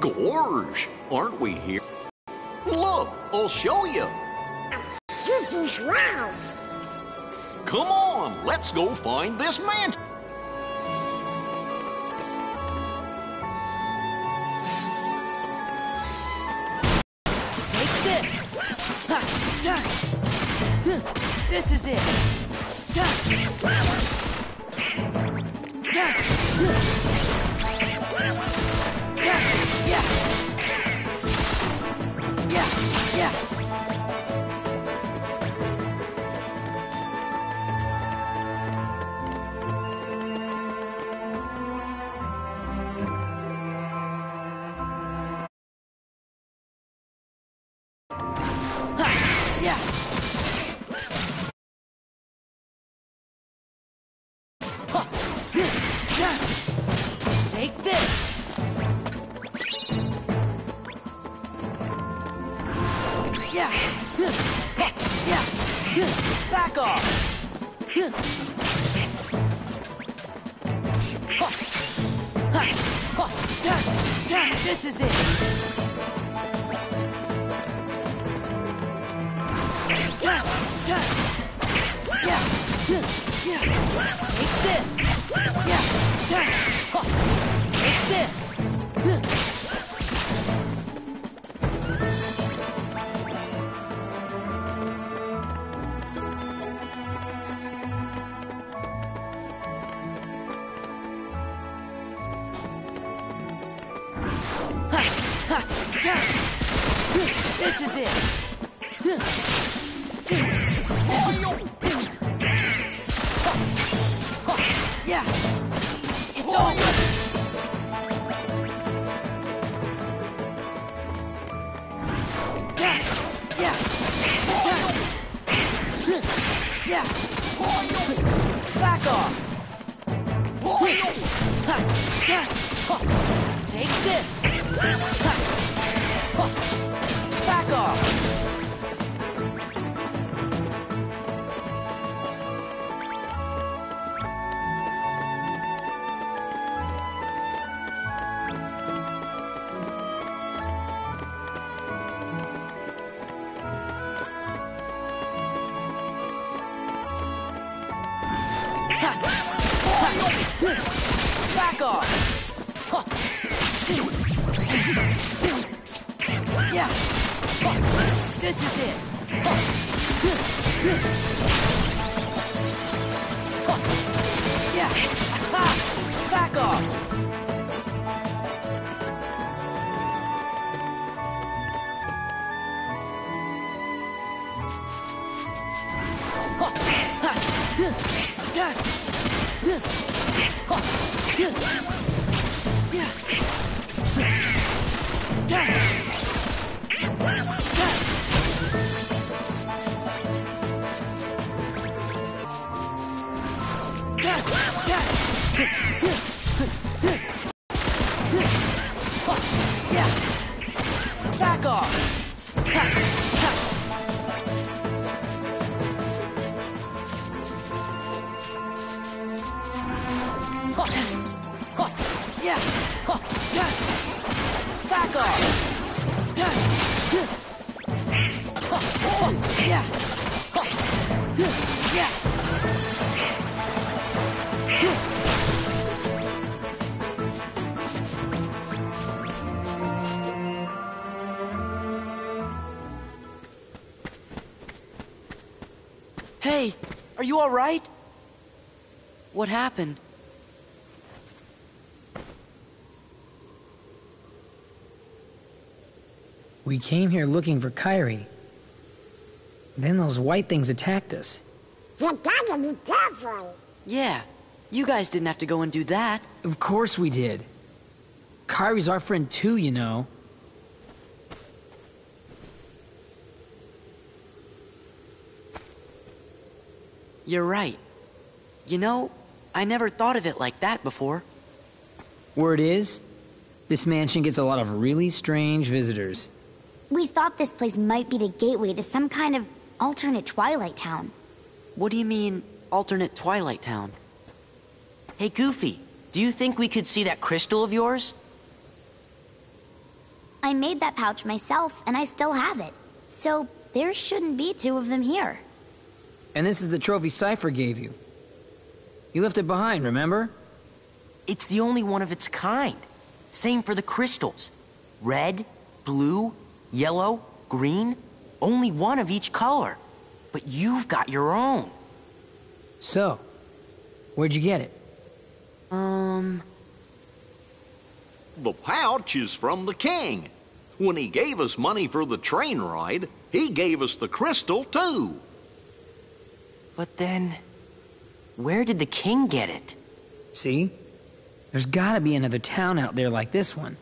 Gorge, aren't we here? Look, I'll show you. These shrouds. Come on, let's go find this man. Yeah! Yeah! Back off! This is it! Take this! Back off! Back off! Yeah! This is it! Yeah. You all right? What happened? We came here looking for Kairi. Then those white things attacked us. You gotta be careful. Yeah, you guys didn't have to go and do that. Of course we did. Kairi's our friend too, you know. You're right. You know, I never thought of it like that before. Word is, this mansion gets a lot of really strange visitors. We thought this place might be the gateway to some kind of alternate Twilight Town. What do you mean, alternate Twilight Town? Hey, Goofy, do you think we could see that crystal of yours? I made that pouch myself, and I still have it. So there shouldn't be two of them here. And this is the trophy Seifer gave you. You left it behind, remember? It's the only one of its kind. Same for the crystals. Red, blue, yellow, green. Only one of each color. But you've got your own. So, where'd you get it? Um, The pouch is from the king. When he gave us money for the train ride, he gave us the crystal too. But then, where did the king get it? See? There's gotta be another town out there like this one.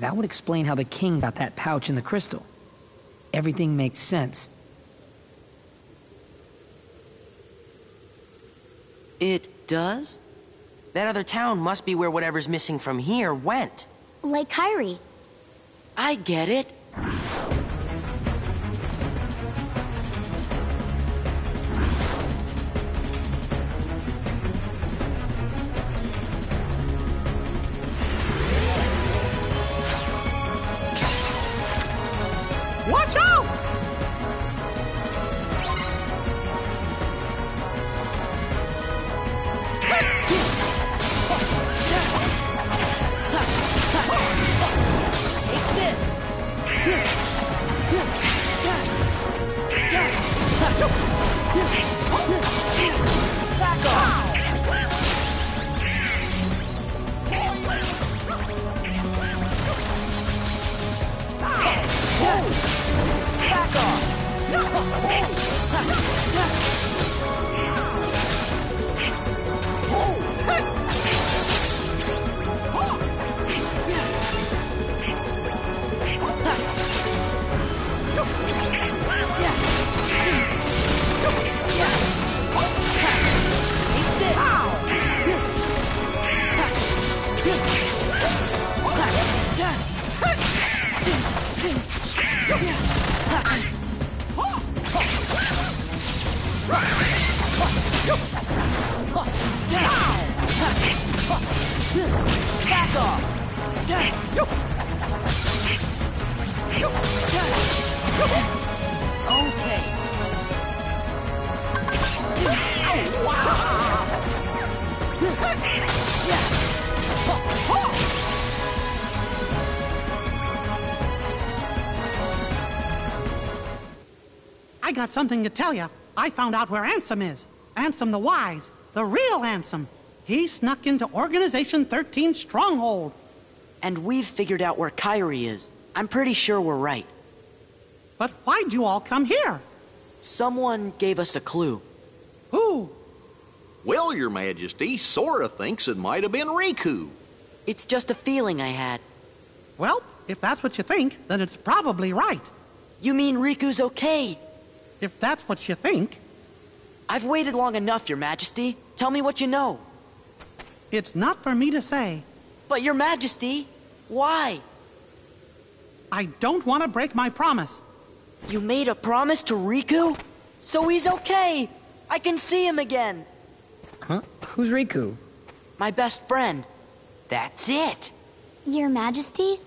That would explain how the king got that pouch and the crystal. Everything makes sense. it does? That other town must be where whatever's missing from here went. Like Kairi. I get it. Yeah. Okay. I got something to tell you. I found out where Ansem is. Ansem the Wise, the real Ansem. He snuck into Organization 13 Stronghold. And we've figured out where Kairi is. I'm pretty sure we're right. But why'd you all come here? Someone gave us a clue. Who? Well, Your Majesty, Sora thinks it might have been Riku. It's just a feeling I had. Well, if that's what you think, then it's probably right. You mean Riku's okay? If that's what you think, I've waited long enough, Your Majesty. Tell me what you know. it's not for me to say. But, Your Majesty, why? I don't want to break my promise. You made a promise to Riku? So he's okay. I can see him again. Huh? Who's Riku? My best friend. That's it. Your Majesty?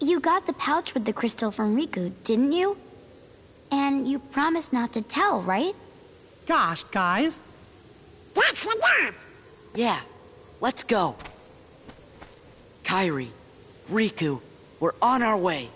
You got the pouch with the crystal from Riku, didn't you? And you promised not to tell, right? Gosh, guys, That's enough. Yeah, let's go. Kairi, Riku, we're on our way.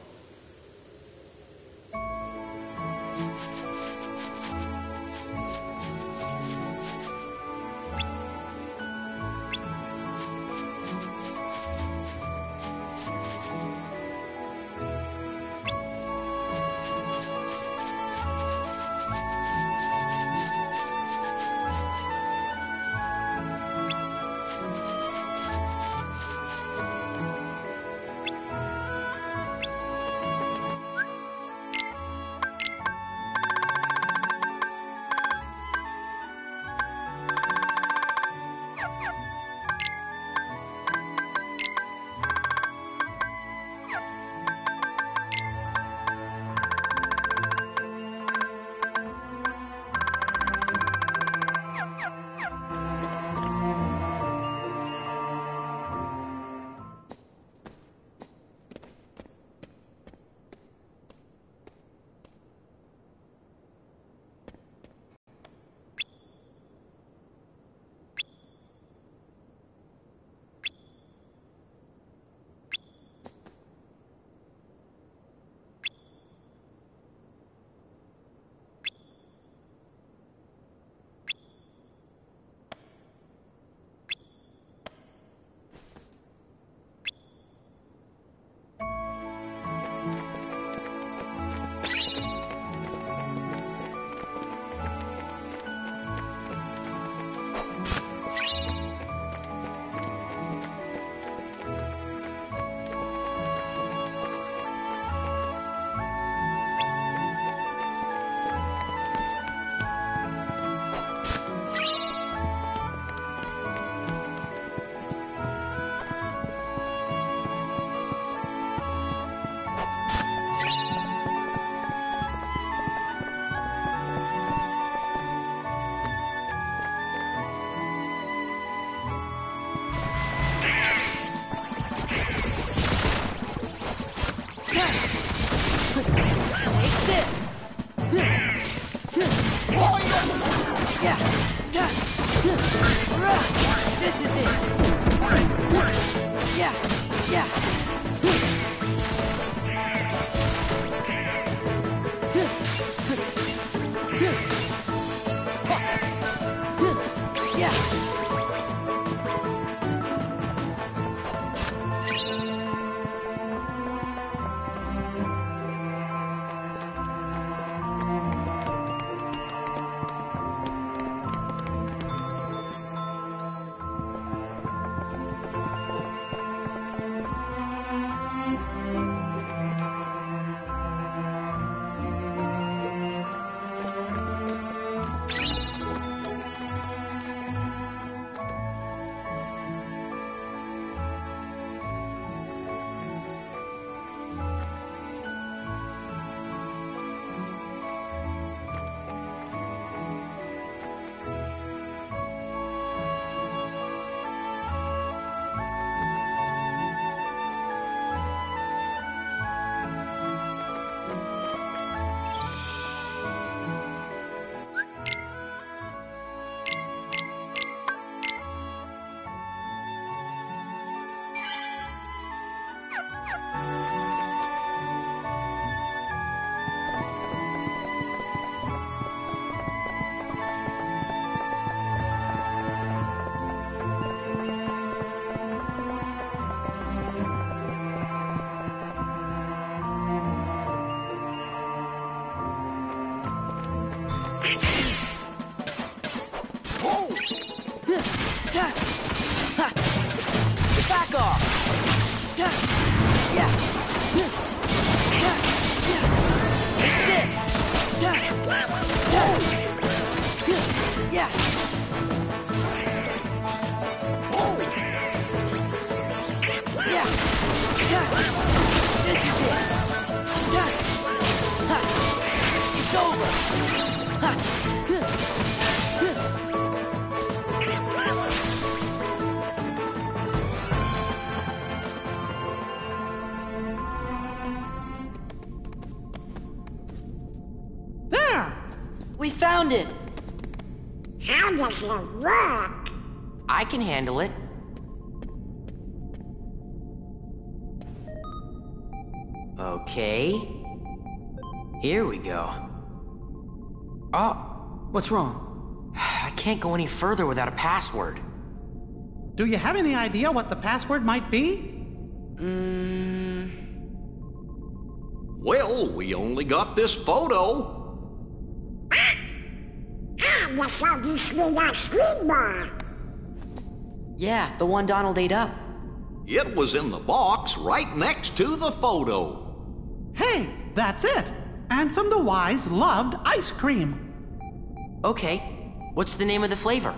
We found it. How does it work? I can handle it. Okay. Here we go. What's wrong? I can't go any further without a password. Do you have any idea what the password might be? Hmm. Well, we only got this photo. Ah, the salty sweet ice cream bar. Yeah, the one Donald ate up. It was in the box right next to the photo. Hey, that's it. And Ansem the Wise loved ice cream. Okay, what's the name of the flavor?